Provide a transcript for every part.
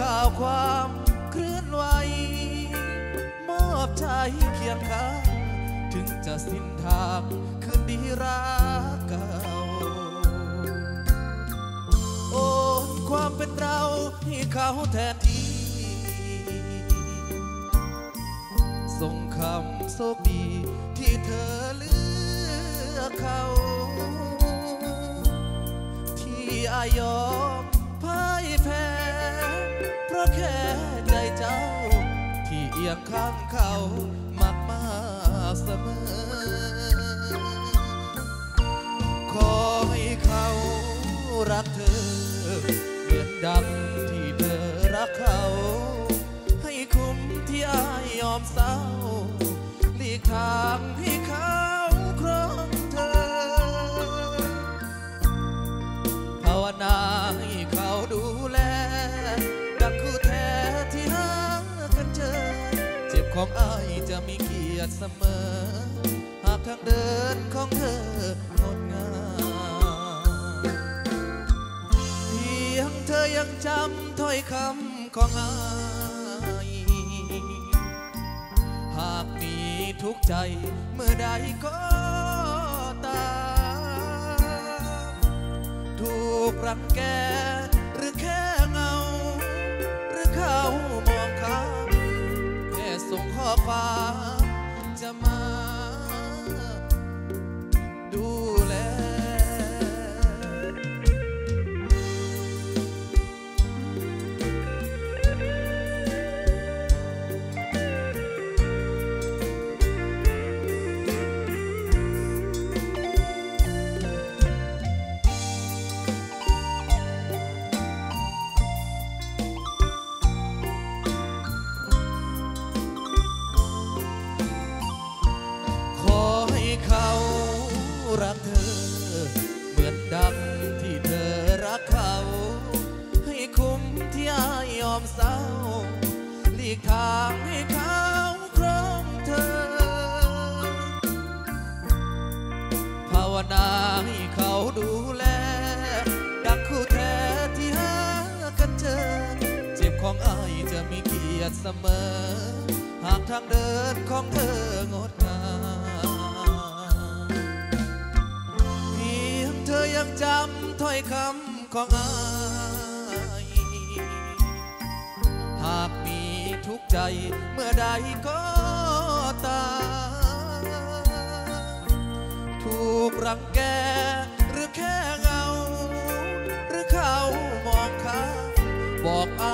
ข่าวความเคลื่อนไหวมอบใจเคียงข้างถึงจะสิ้นทางคืนดีรักเก่าโอนความเป็นเราให้เขาแทนที่ส่งคำโชคดีที่เธอเลือกเขา ที่อายอม แค่ใจเจ้า ที่เอียงข้างเขามากมาเสมอ ขอให้เขารักเธอเหมือนดังที่เธอรักเขา ให้คุ้มที่อายยอมเศร้าหลีกทางให้เขา ของอายจะมีเกียรติเสมอ หากทางเดินของเธองดงามเพียงเธอยังจำถ้อยคำของอายหากมีทุกข์ใจเมื่อใดก็ตามถูกรังแก อมเศร้าหลีกทางให้เขาครองเธอ ภาวนาให้เขาดูแล ดังคู่แท้ที่หากันเจอ เจ็บของอายจะมีเกียรติเสมอ หากทางเดินของเธองดงามเพียงเธอยังจำถ้อยคำของอาย หากมีทุกใจเมื่อใดก็ตา ถูกรังแกหรือแค่เงา หรือเขามองข้าบอกอา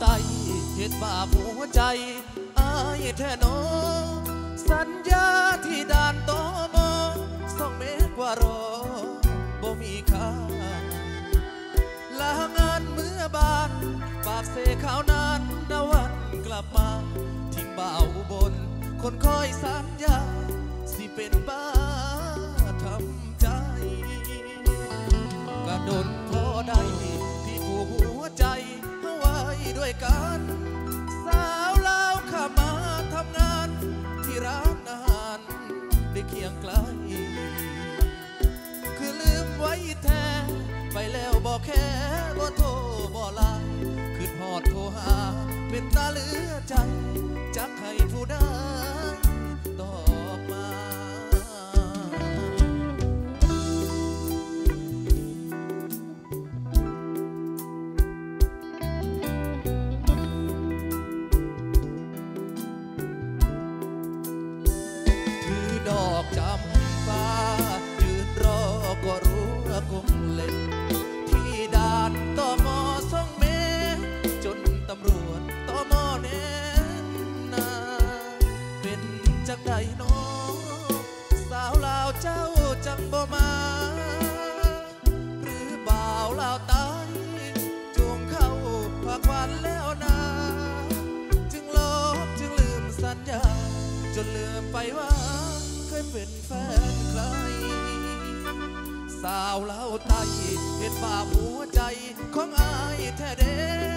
ไตเหตุบาปหัวใจอายแท้นอสัญญาที่ด่านตอมอสองเมตรกว่ารอบ่มีค่าลางานเมื่อบานปากเสขาวนานนวันกลับมา ทิ้งบ่าวบน คนคอยสัญญา สิเป็นบ้าทำใจกระดน ว้ด้วยกัน สาวลาวข้ามาทำงาน ที่ร้านอาหารได้เคียงไกล คือลืมไว้แท้ ไปแล้วบอกแค่บ่โทรบ่ไลน์คือหอดโทรหา เป็นตาเหลือใจจักให้ผู้ได้ วงเล็บที่ด่านต่อมอสองเมจนตำรวจต่อมอเน้นนาเป็นจังใดน้องสาวลาวเจ้าจังบ่มา หรือบ่าวลาวตายจูงเข้าผักวันแล้วนา จึงลบจึงลืมสัญญา จนลืมไปว่าเคยเป็นแฟน สาวเล่าวไตเห็ดบาปหัวใจของอายแท้เด้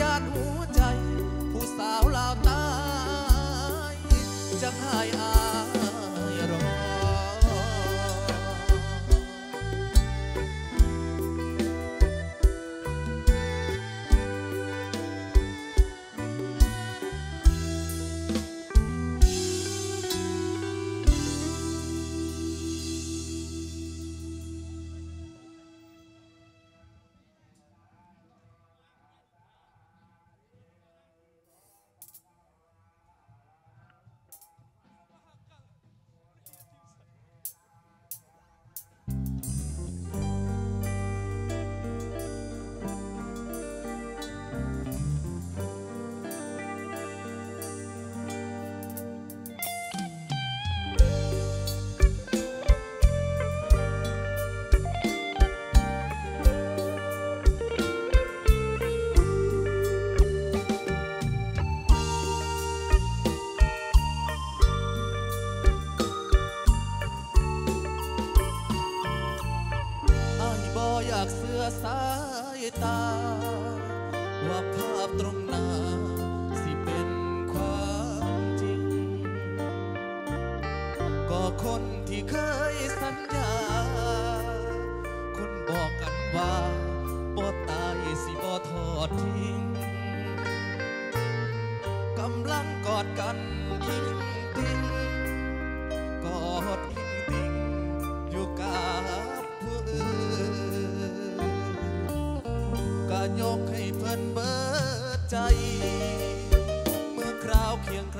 ญญาณหั ยกให้เพิ่นเบิดใจ เมื่อคราวเคียงคร